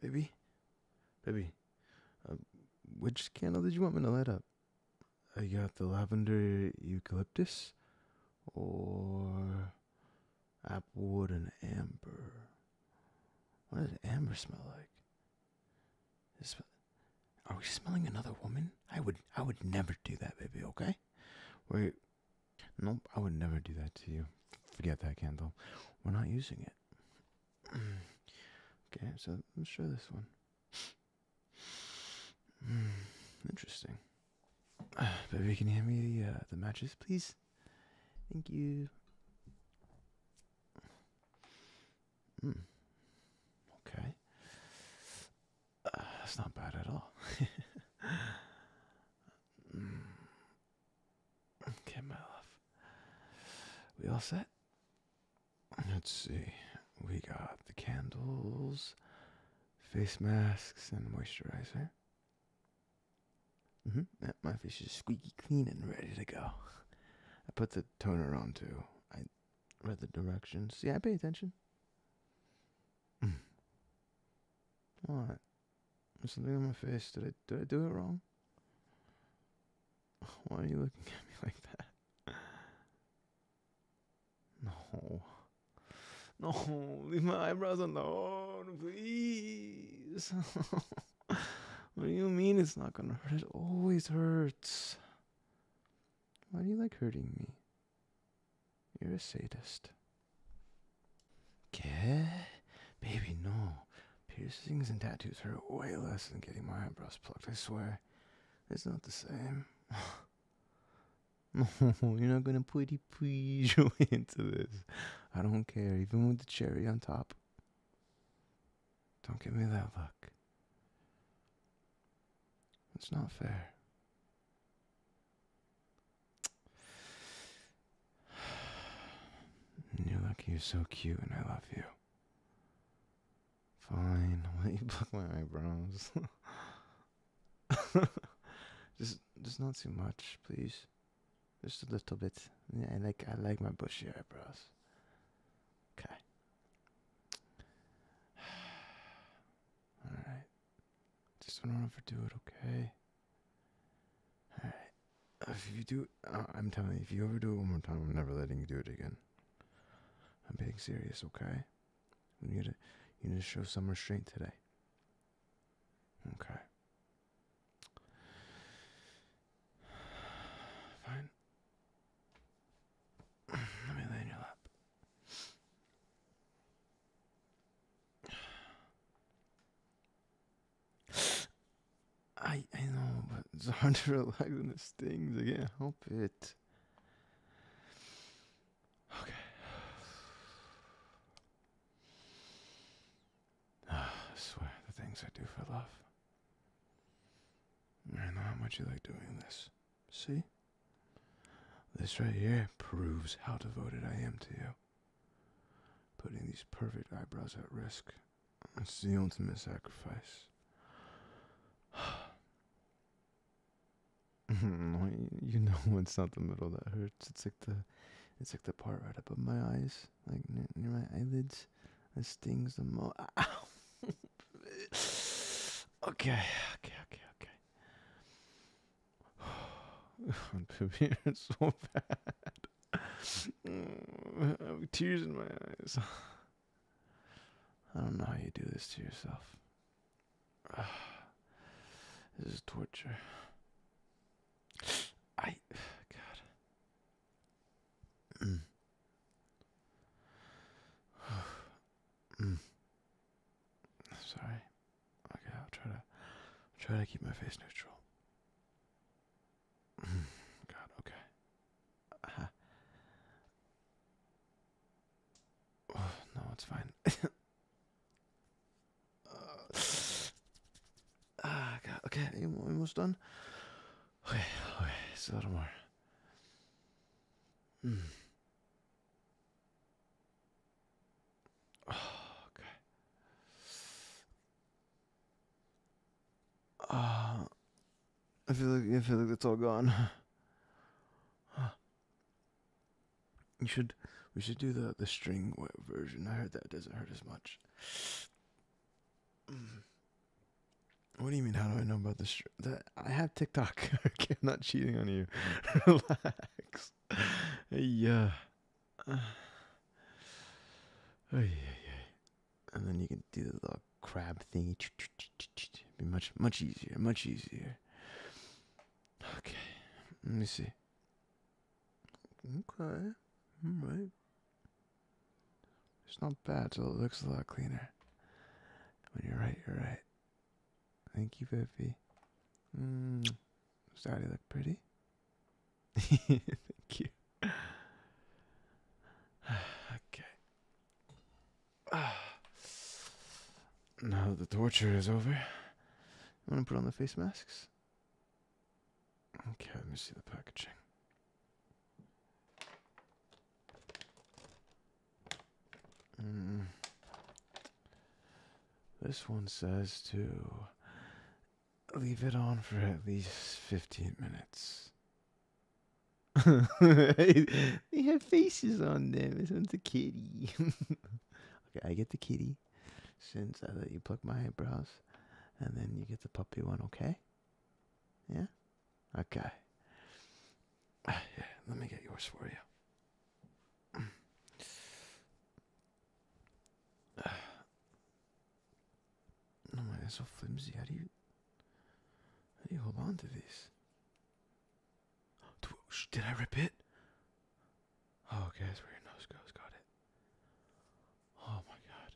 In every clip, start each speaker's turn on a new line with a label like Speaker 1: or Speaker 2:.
Speaker 1: baby, baby. Uh, which candle did you want me to light up? I got the lavender eucalyptus, or applewood and amber. What does amber smell like? Are we smelling another woman? I would, I would never do that, baby. Okay? Wait, nope, I would never do that to you. Forget that candle. We're not using it. okay, so let's show this one. Hmm, interesting. baby, can you hand me the uh, the matches, please? Thank you. Hmm. Okay. Uh, that's not bad at all. Mm. Okay, my love. We all set? Let's see. We got the candles, face masks, and moisturizer. Mm-hmm. Yeah, my face is squeaky clean and ready to go. I put the toner on too. I read the directions. Yeah, I pay attention. Mm. What? There's something on my face. Did I did I do it wrong? Why are you looking at me like that? No. No, leave my eyebrows alone, please. what do you mean it's not gonna hurt? It always hurts. Why do you like hurting me? You're a sadist. Okay? Baby, no. Piercings and tattoos hurt way less than getting my eyebrows plucked, I swear. It's not the same. you're not gonna putty please your way into this. I don't care, even with the cherry on top. Don't give me that look. It's not fair. You're lucky you're so cute and I love you. Fine, I'll let you pluck my eyebrows. just just not too much, please. Just a little bit. Yeah, I like I like my bushy eyebrows. Okay. Alright. Just don't overdo it, okay? Alright. If you do uh, I'm telling you, if you overdo it one more time, I'm never letting you do it again. I'm being serious, okay? You need to you need to show some restraint today. Okay. Fine. Let me lay in your lap. I I know, but it's hard to relax when it stings. I can't help it. Okay. I swear, the things I do for love. I know how much you like doing this. See? This right here proves how devoted I am to you. Putting these perfect eyebrows at risk. It's the ultimate sacrifice. You- you know it's not the middle that hurts. It's like the, it's like the part right above my eyes, like near, near my eyelids. That stings the most. Okay, okay, okay, okay. It hurts so bad. Mm, tears in my eyes. I don't know how you do this to yourself. This is torture. I, God. Mm. mm. Sorry. Okay, I'll try to try to keep my face neutral. Mm, God, okay. Uh, oh, no, it's fine. uh, ah, God, okay, you almost done. A little more. Mm. Oh, okay. Uh, I feel like I feel like it's all gone. You should we should do the the string version. I heard that doesn't hurt as much. What do you mean? How do I know about this? That I have TikTok. okay, I'm not cheating on you. Relax. Yeah. Uh, oh, yeah, yeah. And then you can do the little crab thingy. Be much, much easier. Much easier. Okay. Let me see. Okay. All right. It's not bad, so it looks a lot cleaner. When you're right, you're right. Thank you, Vivi. Mm. Does Daddy look pretty? Thank you. okay. Ah. Now that the torture is over, I'm gonna put on the face masks? Okay, let me see the packaging. Mm. This one says to leave it on for at least 15 minutes. they have faces on them. This one's a kitty. okay, I get the kitty since I let you pluck my eyebrows. And then you get the puppy one, okay? Yeah? Okay. Yeah, let me get yours for you. No, man, they're so flimsy. How do you, you hold on to these? Did I rip it? Oh, okay, that's where your nose goes. Got it. Oh my god.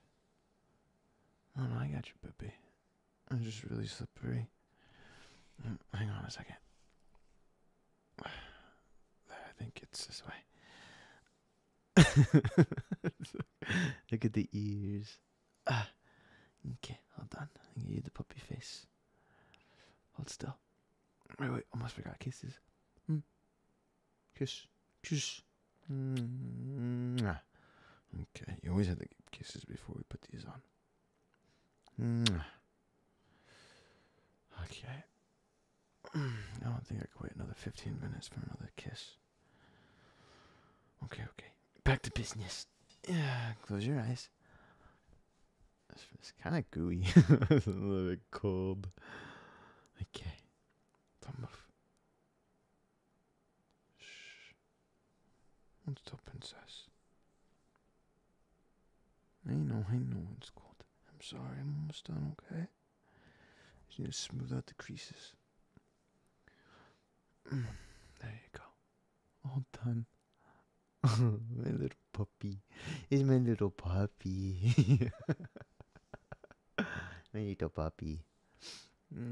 Speaker 1: Oh no, I got you, baby. I'm just really slippery. Mm, hang on a second. I think it's this way. Look at the ears. Ah. Okay, hold on. I give you the puppy face. Hold still. Wait, wait, almost forgot kisses. Mm. Kiss. Kiss. Mm. Okay, you always have to give kisses before we put these on. Mm. Okay. I don't think I can wait another 15 minutes for another kiss. Okay, okay. Back to business. Yeah, close your eyes. It's, it's kind of gooey. it's a little bit cold. Okay. Don't move. Shh. What's up, princess? I know, I know it's cold. I'm sorry, I'm almost done, okay? Just need to smooth out the creases. There you go. All done. my little puppy. It's my little puppy. my little puppy.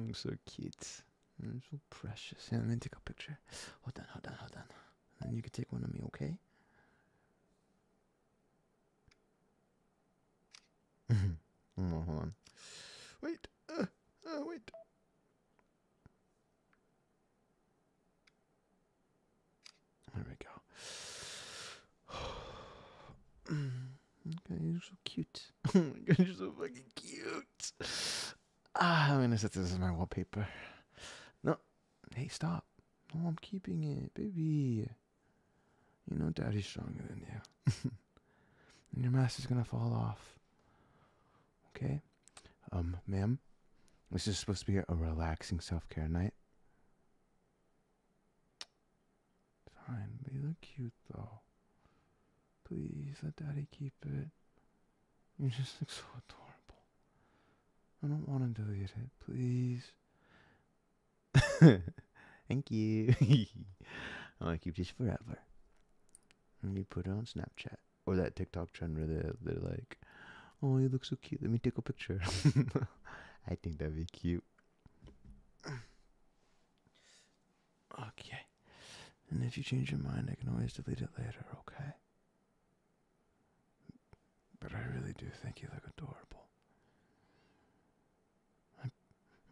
Speaker 1: Mm, so cute. Mm, so precious. Yeah, let me take a picture. Hold on, hold on, hold on. And you can take one of me, okay? oh, hold on. Wait. Uh, uh, wait. There we go. okay, you're so cute. oh my god, you're so fucking cute. Ah, I'm gonna set wallpaper. No, hey, stop. No, I'm keeping it, baby. You know daddy's stronger than you. and your mask is gonna fall off. Okay? Um, ma'am, this is supposed to be a relaxing self care night. Fine, but you look cute though. Please let daddy keep it. You just look so adorable. I don't want to delete it, please. Thank you. I want to keep this forever. And you put it on Snapchat. Or that TikTok trend where they're, they're like, oh, you look so cute. Let me take a picture. I think that'd be cute. Okay. And if you change your mind, I can always delete it later, okay? But I really do think you look adorable. My,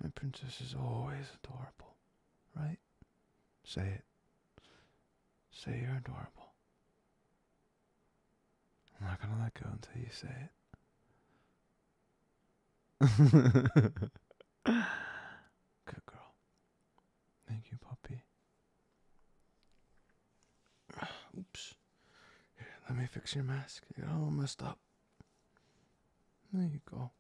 Speaker 1: my princess is always adorable, right? Say it. Say you're adorable. I'm not gonna let go until you say it. Good girl. Thank you, puppy. Oops. Here, let me fix your mask. You're all messed up. There you go.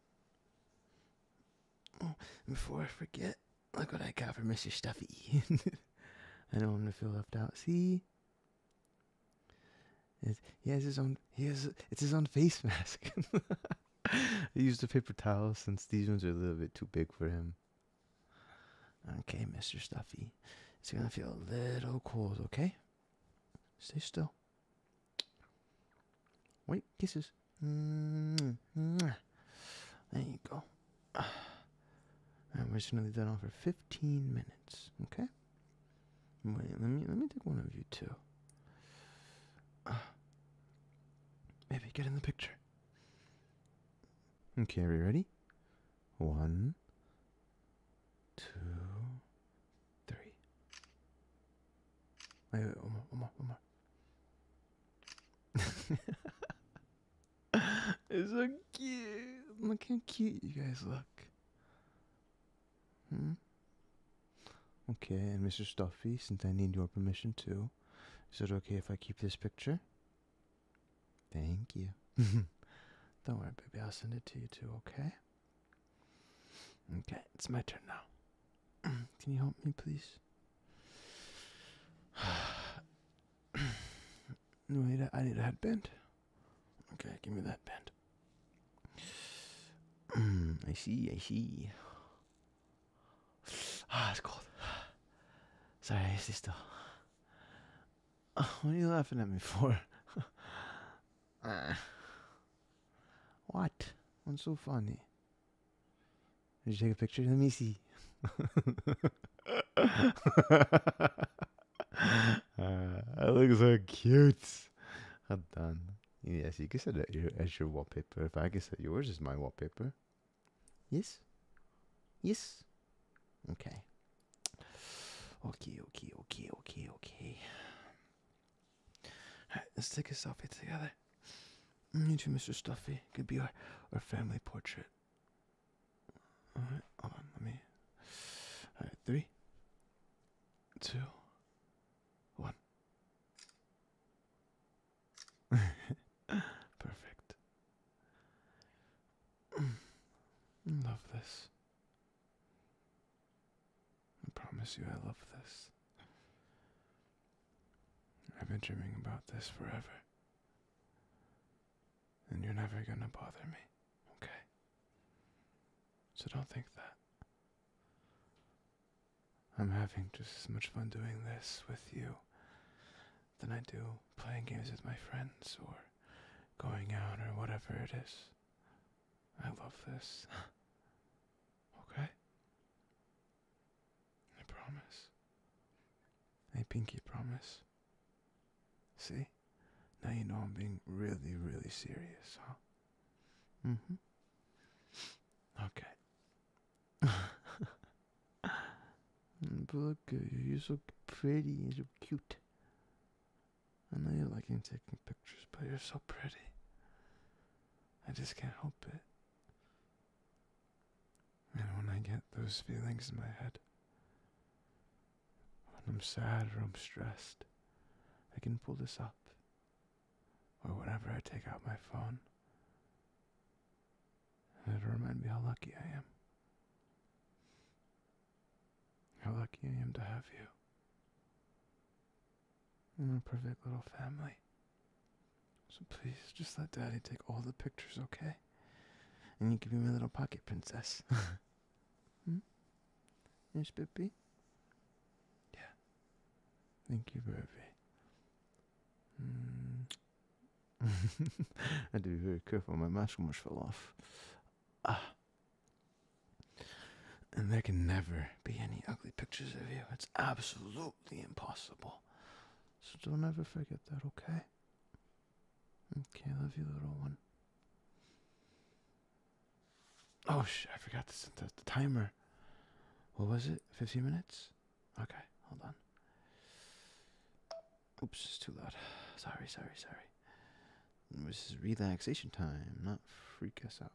Speaker 1: Before I forget, look what I got for Mr. Stuffy. I don't want to feel left out. See? He has his own. He has. It's his own face mask. I used a paper towel since these ones are a little bit too big for him. Okay, Mr. Stuffy. It's gonna feel a little cold, okay? Stay still. Wait, kisses. Mm, mwah. There you go. And we're just gonna leave that on for 15 minutes, okay? Wait, let me let me take one of you too. Uh, maybe get in the picture. Okay, are we ready? One, two, three. Wait, wait, one more, one more, one more. it's so cute. Look how cute you guys look. Hmm? Okay, and Mr. Stuffy, since I need your permission too, is it okay if I keep this picture? Thank you. Don't worry, baby. I'll send it to you too, okay? Okay, it's my turn now. Can you help me, please? no, I need, need a headband. Okay, give me that band. I see, I see. Ah, it's cold. Sorry, I stay still. What are you laughing at me for? Uh, what? What's so funny? Did you take a picture? Let me see. uh, that looks so cute. Well done. Yes, you can set that your, as your wallpaper. If I can set yours as my wallpaper. Yes? Yes? Okay. Okay, okay, okay, okay, okay. Alright, let's take a selfie together. Mm, you too, Mr. Stuffy. Could be our, our family portrait. Alright, hold on, let me. Alright, three, two, one. Perfect. Mm, love this. I promise you, I love this. I've been dreaming about this forever. And you're never gonna bother me, okay? So don't think that. I'm having just as much fun doing this with you than I do playing games with my friends or going out or whatever it is. I love this. okay? I promise. I pinky promise. See? Now you know I'm being really, really serious, huh? Mm-hmm. Okay. but look, you're so pretty and so cute. I know you're liking taking pictures, but you're so pretty. I just can't help it. And when I get those feelings in my head, I'm sad or I'm stressed, I can pull this up. Or whenever I take out my phone, and it'll remind me how lucky I am. How lucky I am to have you. And a perfect little family. So please, just let Daddy take all the pictures, okay? And you can be my little pocket princess. hmm? Yes, Pippi? Thank you, baby. Mm. I had to be very careful. My mask almost fell off. Ah. And there can never be any ugly pictures of you. It's absolutely impossible. So don't ever forget that, okay? Okay, I love you, little one. Oh, shit, I forgot to set the, the timer. What was it? 15 minutes? Okay, hold on. Oops, it's too loud. Sorry, sorry, sorry. This is relaxation time, not freak us out.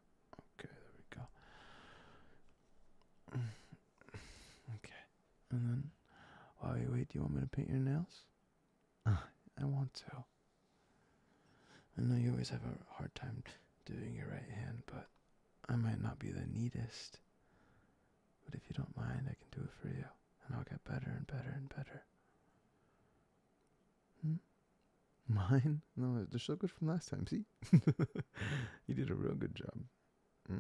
Speaker 1: Okay, there we go. Okay, and then while you wait, do you want me to paint your nails? Ah. I want to. I know you always have a hard time doing your right hand, but I might not be the neatest. But if you don't mind, I can do it for you, and I'll get better and better and better. Hmm? Mine? No, they're so good from last time. See, you did a real good job. Hmm?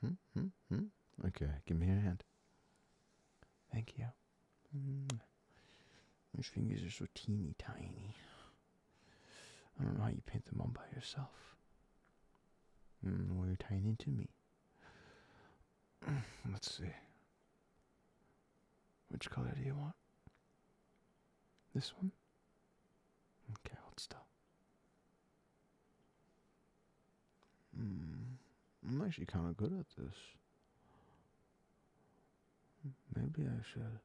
Speaker 1: Hmm? Hmm? Hmm? Okay, give me your hand. Thank you. Mm. These fingers are so teeny tiny. I don't know how you paint them all by yourself. Mm, well, you're tiny to me. Let's see. Which color do you want? This one? Okay, hold still. Hmm. I'm actually kind of good at this. Maybe I should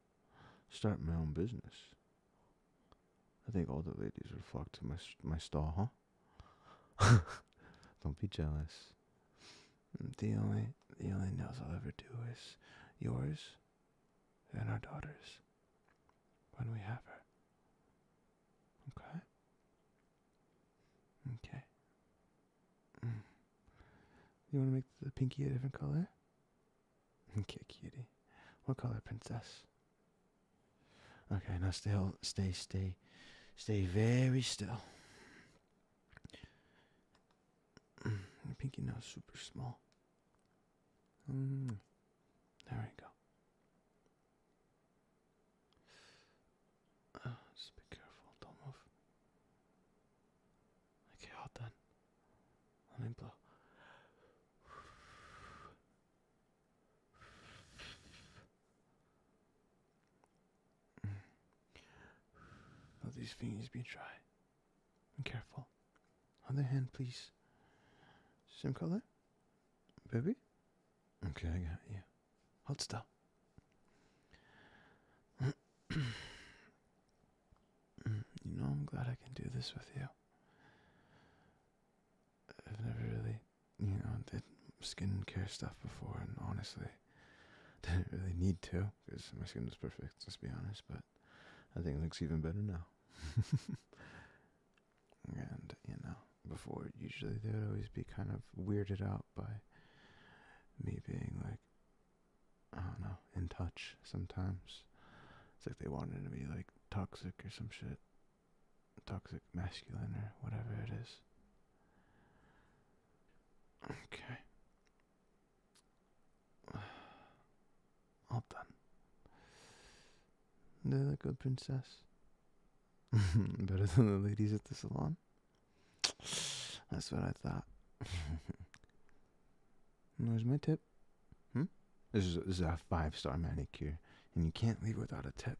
Speaker 1: start my own business. I think all the ladies would flock to my my stall, huh? Don't be jealous. The only the only nails I'll ever do is yours and our daughter's when we have her. Okay. Okay. Mm. You want to make the pinky a different color? Okay, cutie. What color, princess? Okay, now stay, stay, stay, stay very still. Pinky nail's super small. Mm. There we go. Uh, just be careful, don't move. Okay, all done. Let me blow. Let these fingers be dry. And careful. Other hand, please. Same color? Baby? Okay, I got you. Hold still. you know, I'm glad I can do this with you. I've never really, you know, did skincare stuff before, and honestly, didn't really need to because my skin was perfect. Let's be honest, but I think it looks even better now. and you know, before usually they would always be kind of weirded out by me being like, I don't know, in touch sometimes. It's like they wanted to be like toxic or some shit. Toxic masculine or whatever it is. Okay. All done. Look good, princess. Better than the ladies at the salon? That's what I thought. Where's my tip? Hmm? This is, this is a five star manicure, and you can't leave without a tip.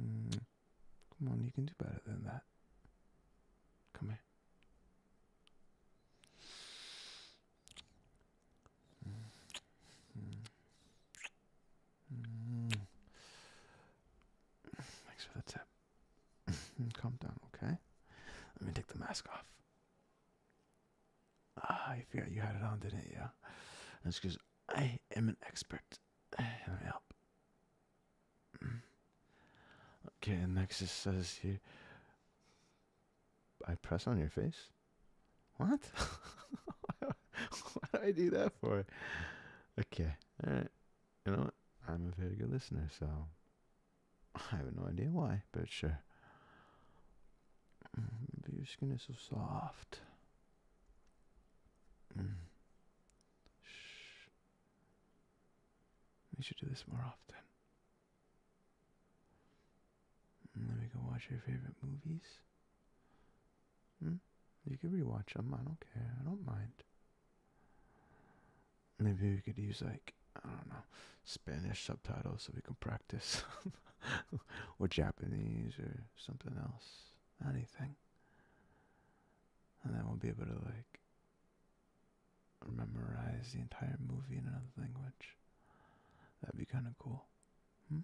Speaker 1: Mm. Come on, you can do better than that. Come here. Mm. The tip. Calm down, okay? Let me take the mask off. Ah, you forgot you had it on, didn't you? That's because I am an expert. Let me help. Okay, and next it says here. I press on your face? What? what do I do that for? Okay, alright. You know what? I'm a very good listener, so I have no idea why, but sure. Maybe your skin is so soft. Mm. Shh. We should do this more often. And then we can watch your favorite movies. Hmm? You can rewatch them. I don't care. I don't mind. Maybe we could use like I don't know Spanish subtitles so we can practice, or Japanese or something else. Anything. And then we'll be able to like memorize the entire movie in another language. That'd be kind of cool. Hmm?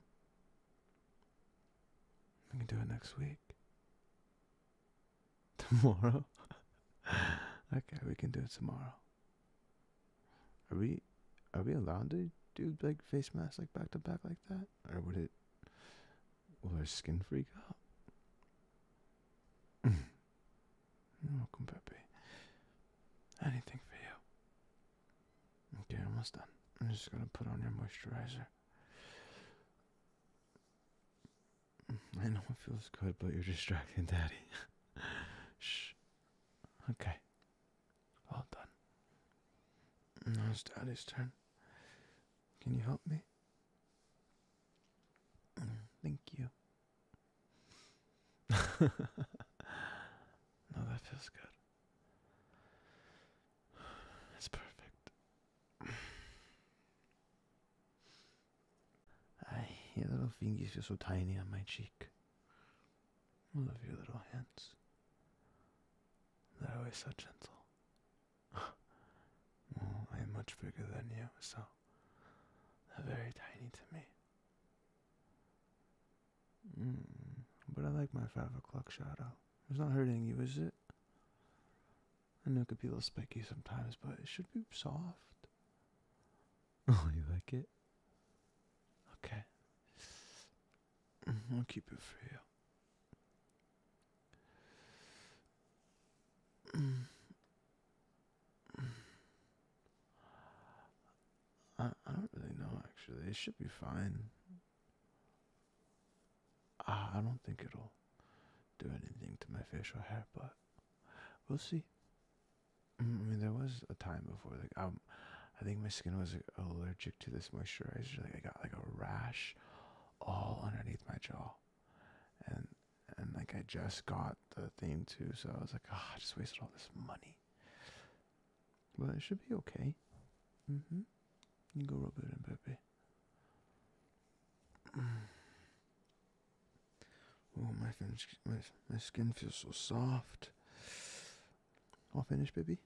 Speaker 1: We can do it next week. Tomorrow? okay, we can do it tomorrow. Are we are we allowed to do like face masks like back to back like that? Or would it will our skin freak out? Welcome, Pepe. Anything for you. Okay, almost done. I'm just gonna put on your moisturizer. I know it feels good, but you're distracting Daddy. Shh. Okay. All done. Now it's Daddy's turn. Can you help me? Mm, Thank you. no, that feels good. It's perfect. I, your little fingers feel so tiny on my cheek. I love your little hands. They're always so gentle. well, I am much bigger than you, so very tiny to me. Mm, but I like my five o'clock shadow. It's not hurting you, is it? I know it could be a little spiky sometimes, but it should be soft. Oh, you like it? Okay. I'll keep it for you. I, I don't really know actually. It should be fine. I don't think it'll do anything to my facial hair, but we'll see. Mm, I mean, there was a time before, like, um, I think my skin was allergic to this moisturizer. Like, I got like a rash all underneath my jaw, and and like I just got the thing too, so I was like, ah, I just wasted all this money. But it should be okay. Mm-hmm. You go rub it in, baby. Oh, my, my my skin feels so soft. All finished, baby.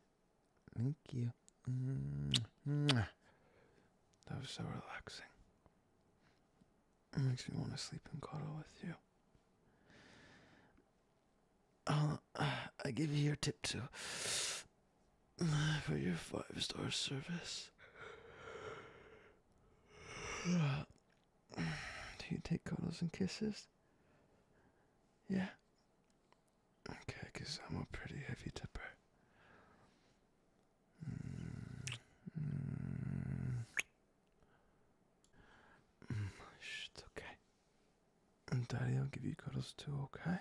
Speaker 1: Thank you. Mwah. That was so relaxing. It makes me want to sleep and cuddle with you. I'll, I give you your tip too for your five star service. Can you take cuddles and kisses? Yeah. Okay, because I'm a pretty heavy tipper. Mm. Mm. Shh, it's okay. And Daddy, I'll give you cuddles too, okay?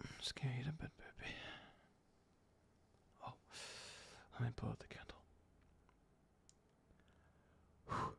Speaker 1: Mm, I'm scared a bit, baby. Oh, let me blow out the candle. Whew.